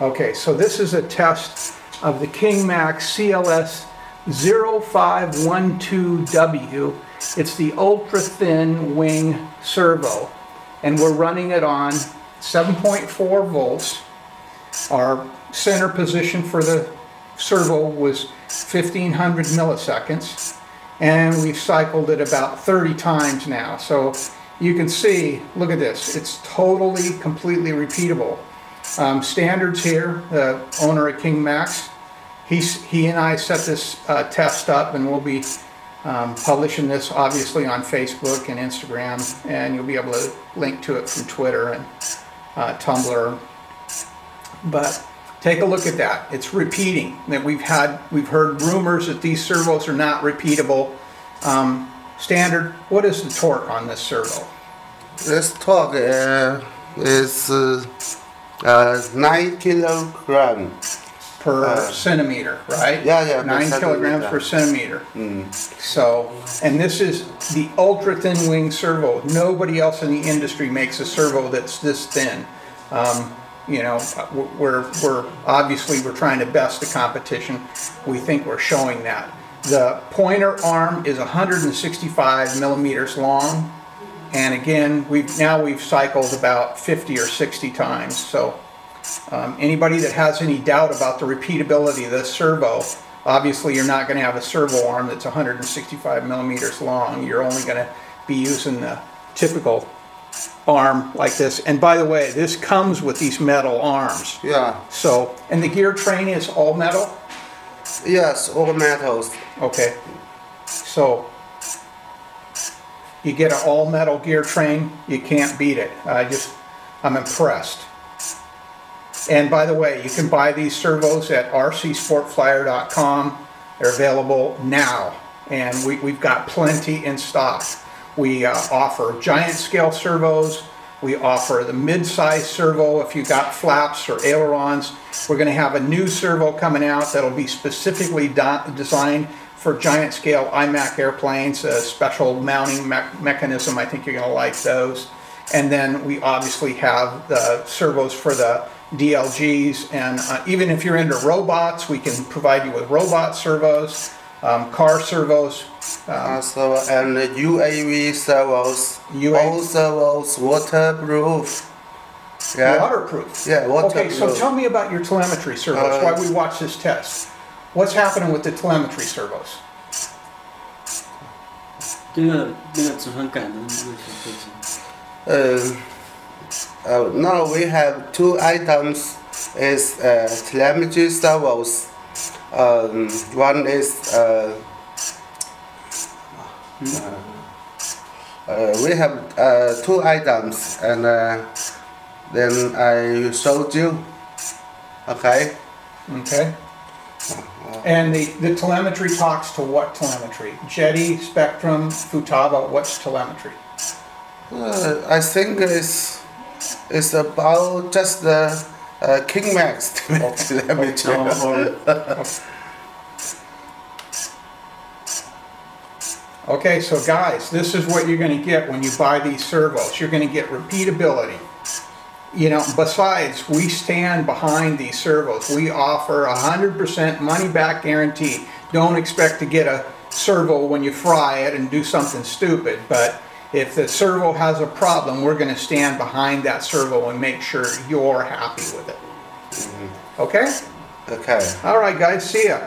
Okay, so this is a test of the King Max CLS 0512W. It's the ultra thin wing servo, and we're running it on 7.4 volts. Our center position for the servo was 1500 milliseconds, and we've cycled it about 30 times now. So you can see, look at this, it's totally, completely repeatable. Um, standards here, the owner of King Max, he's, he and I set this uh, test up and we'll be um, publishing this obviously on Facebook and Instagram and you'll be able to link to it from Twitter and uh, Tumblr. But take a look at that. It's repeating. That we've had, we've heard rumors that these servos are not repeatable. Um, standard, what is the torque on this servo? This torque uh, is uh, 9 kilogram. per Uh, centimeter, right? yeah, yeah, per Nine kilograms centimeter. per centimeter. Mm. So, and this is the ultra thin wing servo. Nobody else in the industry makes a servo that's this thin. Um, you know, we're, we're, obviously we're trying to best the competition. We think we're showing that. The pointer arm is 165 millimeters long. And again, we've, now we've cycled about 50 or 60 times. So um, anybody that has any doubt about the repeatability of this servo, obviously you're not going to have a servo arm that's 165 millimeters long. You're only going to be using the typical arm like this. And by the way, this comes with these metal arms. Yeah. So, and the gear train is all metal? Yes, all metals. Okay. So, you get an all metal gear train, you can't beat it. I just, I'm impressed. And by the way, you can buy these servos at rcsportflyer.com. They're available now, and we, we've got plenty in stock. We uh, offer giant scale servos. We offer the mid-size servo if you've got flaps or ailerons. We're going to have a new servo coming out that'll be specifically designed for giant scale IMAC airplanes, a special mounting me- mechanism. I think you're going to like those. And then we obviously have the servos for the DLGs. And uh, even if you're into robots, we can provide you with robot servos, um, car servos. Um, Also, and the UAV servos. UAV. All servos waterproof. Yeah. Waterproof. Yeah, Okay, so tell me about your telemetry servos. Uh, Why we watch this test? What's happening with the telemetry servos? 这个那个指环杆的那个小配置。 Uh, uh, now we have two items is uh, telemetry servos. Um, one is uh, uh, we have uh, two items and uh, then I showed you. Okay. Okay. And the, the telemetry talks to what telemetry? Jeti, Spektrum, Futaba, what's telemetry? Uh, I think it's it's about just the uh, King Max telemetry. or, or Okay, so guys, this is what you're gonna get when you buy these servos. You're gonna get repeatability. You know, besides, we stand behind these servos. We offer a hundred percent money back guarantee. Don't expect to get a servo when you fry it and do something stupid, but if the servo has a problem, we're gonna stand behind that servo and make sure you're happy with it. Mm-hmm. Okay? Okay. All right, guys, see ya.